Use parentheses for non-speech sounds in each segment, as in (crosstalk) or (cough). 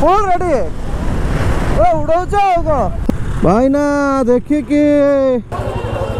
Full ready उड़ौच भाई ना देखिए कि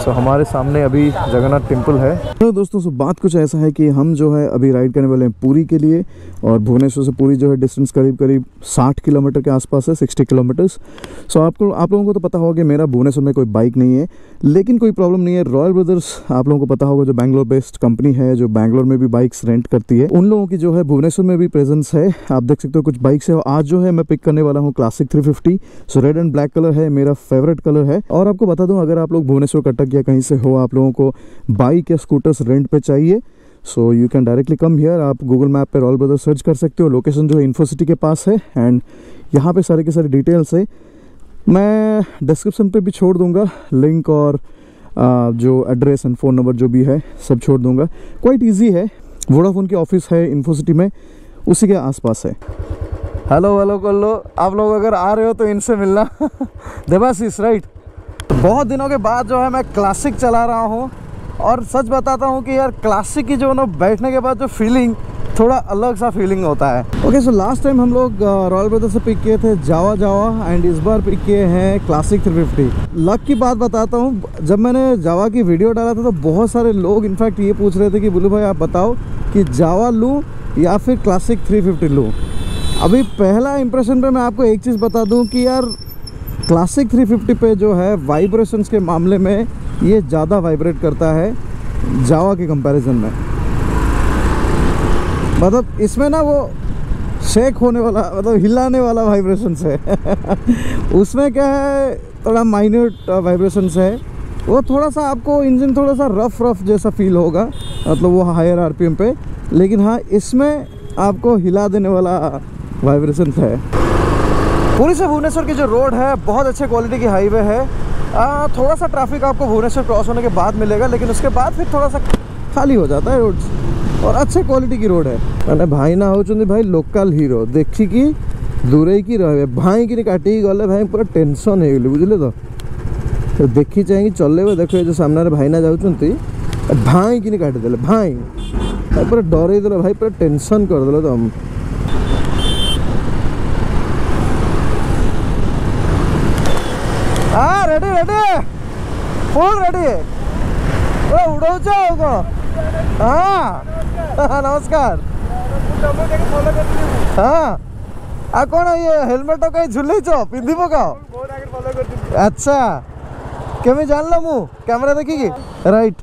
सो so, हमारे सामने अभी जगन्नाथ टेंपल है। तो दोस्तों सो बात कुछ ऐसा है कि हम जो है अभी राइड करने वाले हैं पूरी के लिए और भुवनेश्वर से पूरी जो है डिस्टेंस करीब करीब 60 किलोमीटर के आसपास है 60 किलोमीटर्स सो आपको आप लोगों को तो पता होगा कि मेरा भुवनेश्वर में कोई बाइक नहीं है लेकिन कोई प्रॉब्लम नहीं है। रॉयल ब्रदर्स आप लोगों को पता होगा जो बैंगलोर बेस्ड कंपनी है जो बैंगलोर में भी बाइक्स रेंट करती है उन लोगों की जो है भुवनेश्वर में भी प्रेजेंस है। आप देख सकते हो कुछ बाइक्स है आज जो है मैं पिक करने वाला हूँ classic 350 so red and black colour है मेरा फेवरेट कलर है। और आपको बता दूँ अगर आप लोग भुवनेश्वर कटक या कहीं से हो आप लोगों को बाइक या स्कूटर्स रेंट पे चाहिए। So you can directly come here आप गूगल मैप पे रॉयल ब्रदर सर्च कर सकते हो। लोकेशन जो है इन्फोसिटी के पास है एंड यहाँ पे सारे के सारे डिटेल्स है। मैं डिस्क्रिप्शन पे भी छोड़ दूँगा लिंक और आ, जो एड्रेस एंड फ़ोन नंबर जो भी है सब छोड़ दूँगा। क्वाइट इजी है। वोडाफोन की ऑफ़िस है इन्फोसिटी में उसी के आसपास है। हेलो हेलो कर लो आप लोग अगर आ रहे हो तो इनसे मिलना। (laughs) देवाशीष राइट बहुत दिनों के बाद जो है मैं क्लासिक चला रहा हूँ। और सच बताता हूँ कि यार क्लासिक की जो ना बैठने के बाद जो फीलिंग थोड़ा अलग सा फीलिंग होता है। ओके सो लास्ट टाइम हम लोग रॉयल ब्रदर से पिक किए थे जावा जावा एंड इस बार पिक किए हैं क्लासिक 350 लक की बात बताता हूँ, जब मैंने जावा की वीडियो डाला था तो बहुत सारे लोग इनफैक्ट ये पूछ रहे थे कि, बोलू भाई, आप बताओ कि जावा लूँ या फिर क्लासिक 350 लूँ? अभी पहला इंप्रेशन पे मैं आपको एक चीज़ बता दूँ कि यार क्लासिक 350 पे जो है वाइब्रेशंस के मामले में ये ज़्यादा वाइब्रेट करता है जावा के कंपैरिजन में। मतलब इसमें ना वो शेक होने वाला मतलब हिलाने वाला वाइब्रेशंस है। (laughs) उसमें क्या है, थोड़ा माइन्यूट वाइब्रेशंस है। वो थोड़ा सा आपको इंजन थोड़ा सा रफ रफ जैसा फील होगा मतलब वो हायर आरपीएम पे। लेकिन हाँ इसमें आपको हिला देने वाला वाइब्रेशन है। पूरी से भुवनेश्वर की जो रोड है बहुत अच्छे क्वालिटी की हाईवे है। आ, थोड़ा सा ट्रैफ़िक आपको भुवनेश्वर क्रॉस होने के बाद मिलेगा लेकिन उसके बाद फिर थोड़ा सा खाली हो जाता है रोड और अच्छे क्वालिटी की रोड है। मैंने भाई ना हो चुनी भाई लोकल हिरो देखी कि दूरे की रहे भाई कि काटिकी गले भाई पूरा टेनसन हो बुझे तो। तो देखी चाहिए चलेबे देख जो सामने भाई ना जाऊँच भाई कि काटिदेले भाई। पूरा डर भाई पूरा टेंशन करदे तो हम हाँ रेडी रेडी फुल रेडी उड़ौच हाँ। (laughs) नमस्कार। हाँ। आ कौन ये? हेलमेट तो कहीं झुलेच पिंधि पकाओ। अच्छा। केमी जान लो मु? कैमरा देखिकी राइट।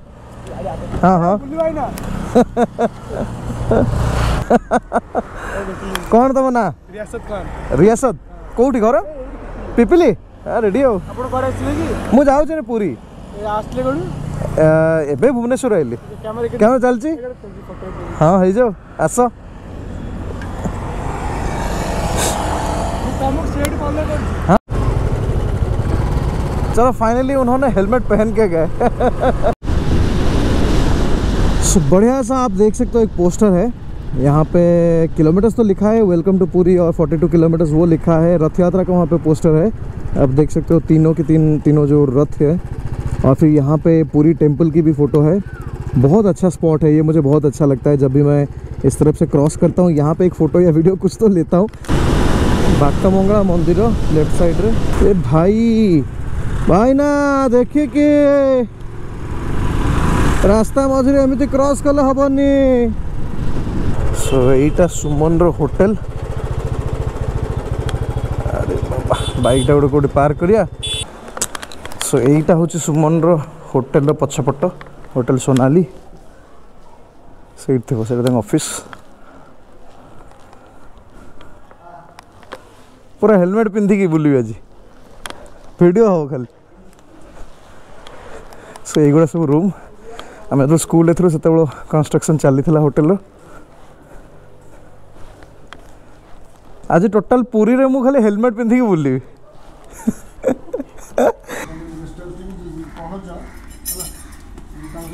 हाँ हाँ। (laughs) कौन तुम ना? रियासत कौटी घर? पिपिली? हाँ, रेडी हो। मुझे पूरी। ଏବେ ଭୁବନେଶ୍ୱର ଆଇଲି କ୍ୟାମେରା ଚାଲିଛି ହଁ ହେଇଯାଉ ଆସ हाँ चलो फाइनली उन्होंने हेलमेट पहन के गए सो बढ़िया सा आप देख सकते हो एक पोस्टर है यहाँ पे किलोमीटर्स तो लिखा है वेलकम टू पूरी और 42 किलोमीटर्स वो लिखा है रथ यात्रा का वहाँ पे पोस्टर है आप देख सकते हो तीनों के तीन तीनों जो रथ है और फिर यहाँ पे पूरी टेंपल की भी फ़ोटो है। बहुत अच्छा स्पॉट है, ये मुझे बहुत अच्छा लगता है। जब भी मैं इस तरफ़ से क्रॉस करता हूँ, यहाँ पे एक फ़ोटो या वीडियो कुछ तो लेता हूँ। बाटा मंगला मंदिर, लेफ़्ट साइड रे। ए भाई भाई ना देखिए कि। रास्ता मझे एमती क्रॉस कले हेनी सो यहीटा सुमन होटेल। अरे बाबा बाइकटा गोटे कौटे पार्क सो यहीटा हूँ सुमन होटेल पछपट होटेल सोनाली से ऑफ़िस पूरा हेलमेट पिंधिकी बुलि आज भिड हम खाली सो युवा सब रूम आम जो स्कूल से कन्स्ट्रक्शन चली होटेल आज टोटाल पुरी रे मु खाली हेलमेट पिंधिकी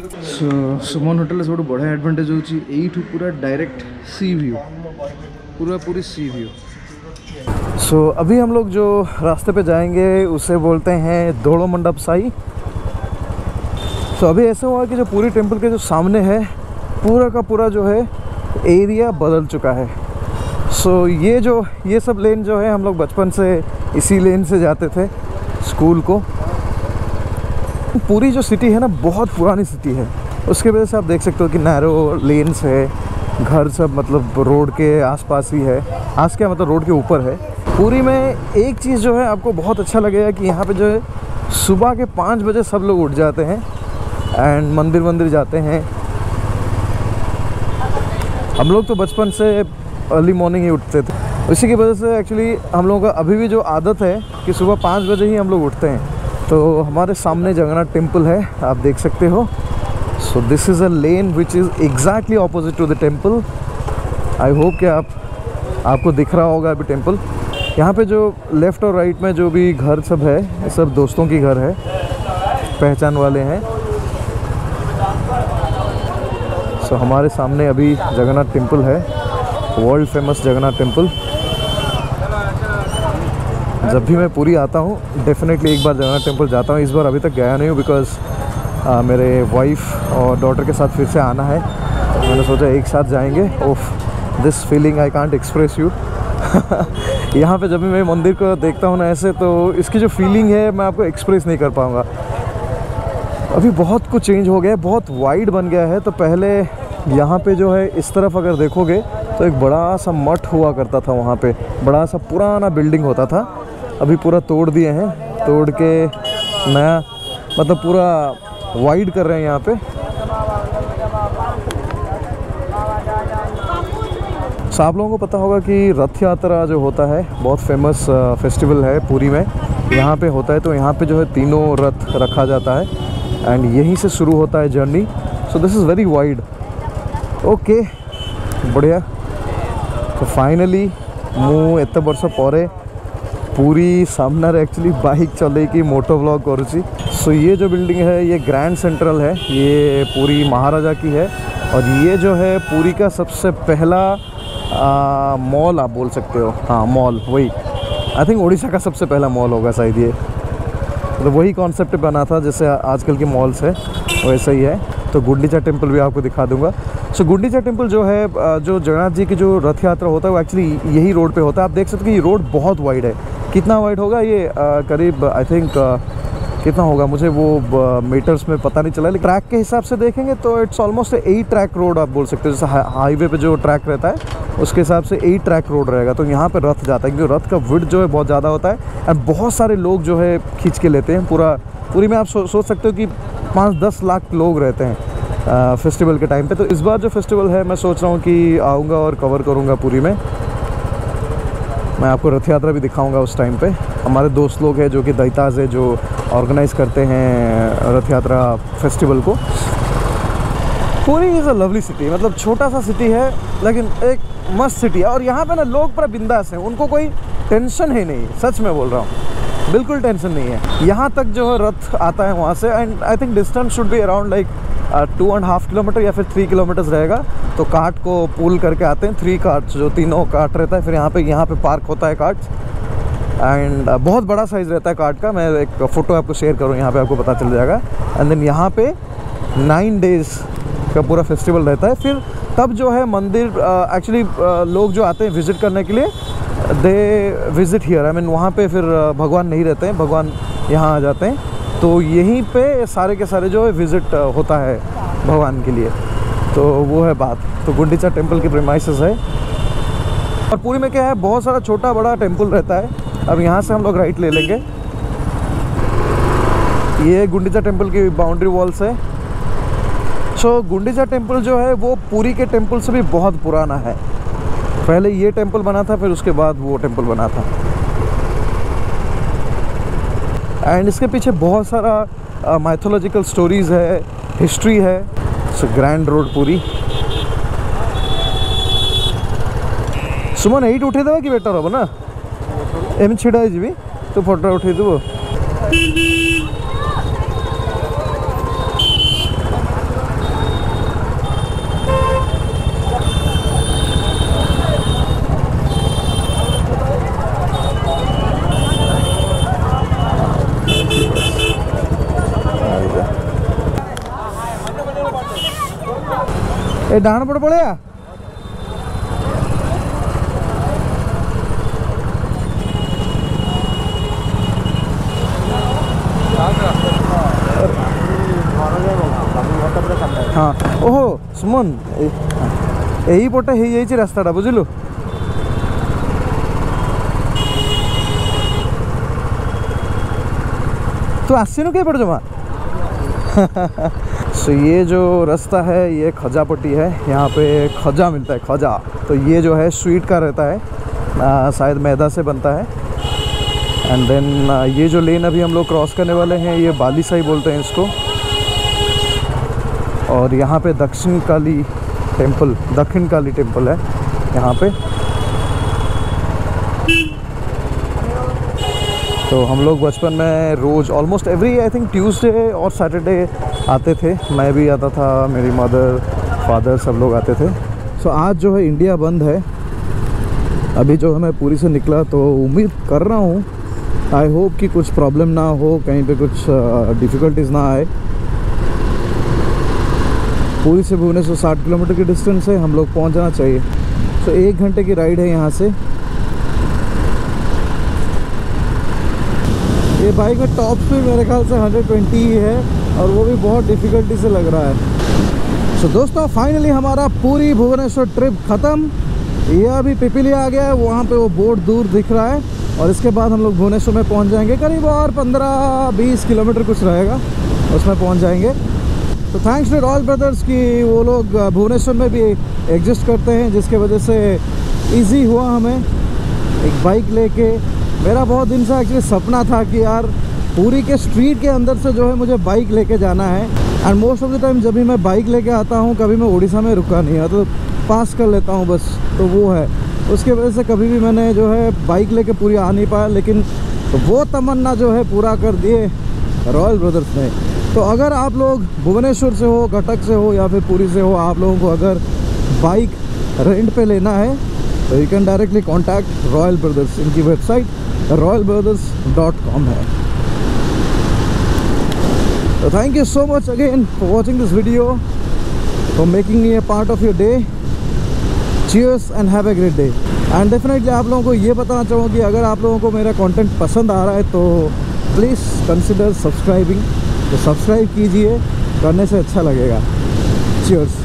बुलि सुमन होटेल सब बढ़िया एडभांटेज हो पूरा डायरेक्ट सी व्यू पूरा पूरी सी व्यू सो so, अभी हम लोग जो रास्ते पे जाएँगे उसे बोलते हैं दोड़ो मंडप साई। तो अभी ऐसा हुआ कि जो पूरी टेंपल के जो सामने है पूरा का पूरा जो है एरिया बदल चुका है। सो so, ये जो ये सब लेन जो है हम लोग बचपन से इसी लेन से जाते थे स्कूल को। पूरी जो सिटी है ना, बहुत पुरानी सिटी है। उसके वजह से आप देख सकते हो कि नैरो लेन्स है, घर सब मतलब रोड के आसपास ही है। आस क्या मतलब रोड के ऊपर है। पूरी में एक चीज़ जो है, आपको बहुत अच्छा लगेगा कि यहाँ पे जो है, सुबह के पाँच बजे सब लोग उठ जाते हैं एंड मंदिर मंदिर जाते हैं। हम लोग तो बचपन से अर्ली मॉर्निंग ही उठते थे। इसी की वजह से एक्चुअली हम लोगों का अभी भी जो आदत है कि सुबह पाँच बजे ही हम लोग उठते हैं। तो हमारे सामने जगन्नाथ टेंपल है आप देख सकते हो। So this is a lane which is exactly opposite to the temple I hope कि आप आपको दिख रहा होगा अभी टेंपल यहाँ पे जो लेफ़्ट और राइट में जो भी घर सब है ये सब दोस्तों की घर है। पहचान वाले हैं। सो so, हमारे सामने अभी जगन्नाथ टेंपल है। वर्ल्ड फ़ेमस जगन्नाथ टेंपल जब भी मैं पूरी आता हूँ डेफिनेटली एक बार जगन्नाथ टेंपल जाता हूँ। इस बार अभी तक गया नहीं हूँ बिकॉज़ मेरे वाइफ और डॉटर के साथ फिर से आना है। मैंने सोचा एक साथ जाएँगे। Of this feeling I can't express you यहाँ पे जब भी मैं मंदिर को देखता हूँ ना ऐसे तो इसकी जो फीलिंग है, मैं आपको एक्सप्रेस नहीं कर पाऊँगा। अभी बहुत कुछ चेंज हो गया है, बहुत वाइड बन गया है। तो पहले यहाँ पे जो है, इस तरफ़ अगर देखोगे तो एक बड़ा सा मठ हुआ करता था वहाँ पे। बड़ा सा पुराना बिल्डिंग होता था। अभी पूरा तोड़ दिए हैं, तोड़ के नया मतलब पूरा वाइड कर रहे हैं यहाँ पे। आप लोगों को पता होगा कि रथ यात्रा जो होता है, बहुत फ़ेमस फेस्टिवल है पूरी में। यहाँ पे होता है तो यहाँ पे जो है तीनों रथ रखा जाता है। एंड यहीं से शुरू होता है journey so this is very wide okay बढ़िया। तो फाइनली मुँह, इतने वर्ष पौरे पूरी सामने एक्चुअली बाइक चले कि मोटो व्लॉग करुँची सो ये जो बिल्डिंग है ये ग्रैंड सेंट्रल है ये पूरी महाराजा की है। और ये जो है पूरी का सबसे पहला मॉल आप बोल सकते हो। हाँ मॉल वही। आई थिंक उड़ीसा का सबसे पहला मॉल होगा शायद ये। तो वही कॉन्सेप्ट बना था जैसे आजकल के मॉल्स है वैसा ही है। तो गुंडीचा टेंपल भी आपको दिखा दूँगा। सो so, गुंडीचा टेंपल जो है जो जगन्नाथ जी की जो रथ यात्रा होता है वो एक्चुअली यही रोड पे होता है। आप देख सकते हो कि ये रोड बहुत वाइड है। कितना वाइड होगा ये? करीब आई थिंक कितना होगा? मुझे वो मीटर्स में पता नहीं चला लेकिन ट्रैक के हिसाब से देखेंगे तो it's almost eight track road आप बोल सकते हो जैसे हाईवे पे जो ट्रैक रहता है उसके हिसाब से एट ट्रैक रोड रहेगा। तो यहाँ पे रथ जाता है क्योंकि रथ का विड जो है बहुत ज़्यादा होता है एंड बहुत सारे लोग जो है खींच के लेते हैं पूरा पूरी में आप सो, सोच सकते हो कि पाँच दस लाख लोग रहते हैं फेस्टिवल के टाइम पे। तो इस बार जो फेस्टिवल है मैं सोच रहा हूँ कि आऊँगा और कवर करूँगा पूरी में। मैं आपको रथ यात्रा भी दिखाऊँगा उस टाइम पे। हमारे दोस्त लोग हैं जो कि दैताज है, जो ऑर्गेनाइज़ करते हैं रथ यात्रा फेस्टिवल को। पूरी इज़ अ लवली सिटी मतलब छोटा सा सिटी है, लेकिन एक मस्त सिटी है। और यहाँ पे ना लोग पूरा बिंदास हैं, उनको कोई टेंशन ही नहीं, सच में बोल रहा हूँ। बिल्कुल टेंशन नहीं है। यहाँ तक जो है रथ आता है वहाँ से and I think distance should be around like two and half kilometre या फिर थ्री किलोमीटर्स रहेगा। तो कार्ट को पुल करके आते हैं थ्री कार्ट्स जो तीनों कार्ट रहता है फिर यहाँ पे यहाँ पे पार्क होता है कार्ट्स एंड uh, बहुत बड़ा साइज़ रहता है कार्ट का मैं एक फ़ोटो आपको शेयर करूँ यहाँ पे आपको पता चल जाएगा। एंड देन यहाँ पे नाइन डेज़ का पूरा फेस्टिवल रहता है। फिर तब जो है मंदिर एक्चुअली uh, uh, लोग जो आते हैं विज़िट करने के लिए they visit here I mean वहाँ पे फिर भगवान नहीं रहते हैं भगवान यहाँ आ जाते हैं। तो यहीं पे सारे के सारे जो है विज़िट होता है भगवान के लिए। तो वो है बात। तो गुंडीचा टेंपल की प्रेमाइसिस है। और पूरी में क्या है बहुत सारा छोटा बड़ा टेंपल रहता है। अब यहाँ से हम लोग राइट ले लेंगे। ये गुंडीचा टेंपल की बाउंड्री वॉल्स है। सो so, गुंडीचा टेंपल जो है वो पूरी के टेंपल से भी बहुत पुराना है। पहले ये टेंपल बना था फिर उसके बाद वो टेंपल बना था। एंड इसके पीछे बहुत सारा माइथोलॉजिकल स्टोरीज है हिस्ट्री है। सो ग्रैंड रोड पूरी। सुमन एट उठेदे कि बेटर हम ना एम छिड़ा जी तो फटो उठेदबु ਇਹ ਡਾਣ ਪੜ ਪੜਿਆ ହଁ ଓହୋ ସୁମନ ଏଇପଟେ ହେଇଯାଇଛି ରାସ୍ତାଟା ବୁଝିଲୁ ତୁ ଆସିନୁ କେପଟେ ଜମା सो ये जो रास्ता है, ये खजा पट्टी है। यहाँ पे खजा मिलता है, खजा। तो ये जो है, स्वीट का रहता है। शायद मैदा से बनता है। एंड देन ये जो लेन अभी हम लोग क्रॉस करने वाले हैं, ये बालीसाई बोलते हैं इसको। और यहाँ पे दक्षिण काली टेंपल दक्षिण काली टेंपल है यहाँ पे। तो हम लोग बचपन में रोज़ almost every I think Tuesday और सैटरडे आते थे। मैं भी आता था मेरी मदर फादर सब लोग आते थे। सो so, आज जो है इंडिया बंद है। अभी जो है मैं पूरी से निकला तो उम्मीद कर रहा हूँ आई होप कि कुछ प्रॉब्लम ना हो कहीं पे कुछ डिफ़िकल्टीज ना आए। पूरी से भुवनेश्वर साठ किलोमीटर की डिस्टेंस है हम लोग पहुँच जाना चाहिए। सो so, एक घंटे की राइड है यहाँ से। ये बाइक में टॉप स्पीड मेरे ख्याल से 120 ही है। और वो भी बहुत डिफ़िकल्टी से लग रहा है। सो दोस्तों फाइनली हमारा पूरी भुवनेश्वर ट्रिप ख़त्म। ये अभी पिपीली आ गया है, वहाँ पे वो बोर्ड दूर दिख रहा है और इसके बाद हम लोग भुवनेश्वर में पहुँच जाएँगे। करीब और 15-20 किलोमीटर कुछ रहेगा, उसमें पहुँच जाएँगे। तो थैंक्स टू रॉयल ब्रदर्स कि वो लोग भुवनेश्वर में भी एग्जिस्ट करते हैं, जिसके वजह से इजी हुआ हमें एक बाइक लेके। मेरा बहुत दिन से एक्चुअली सपना था कि यार पूरी के स्ट्रीट के अंदर से जो है मुझे बाइक लेके जाना है। And most of the time जब भी मैं बाइक लेके आता हूँ, कभी मैं उड़ीसा में रुका नहीं है तो पास कर लेता हूँ बस तो वो है। उसके वजह से कभी भी मैंने जो है बाइक लेके पूरी आ नहीं पाया, लेकिन तो वो तमन्ना जो है पूरा कर दिए रॉयल ब्रदर्स ने। तो अगर आप लोग भुवनेश्वर से हो कटक से हो, या फिर पूरी से हो, आप लोगों को अगर बाइक रेंट पे लेना है तो you can directly contact Royal Brothers इनकी website Royal Brothers dot com है। तो thank you so much again for watching this video for making me a part of your day cheers and have a great day and definitely आप लोगों को ये बताना चाहूँगा कि अगर आप लोगों को मेरा कंटेंट पसंद आ रहा है तो प्लीज़ कंसिडर सब्सक्राइबिंग तो सब्सक्राइब कीजिए, करने से अच्छा लगेगा। चीयर्स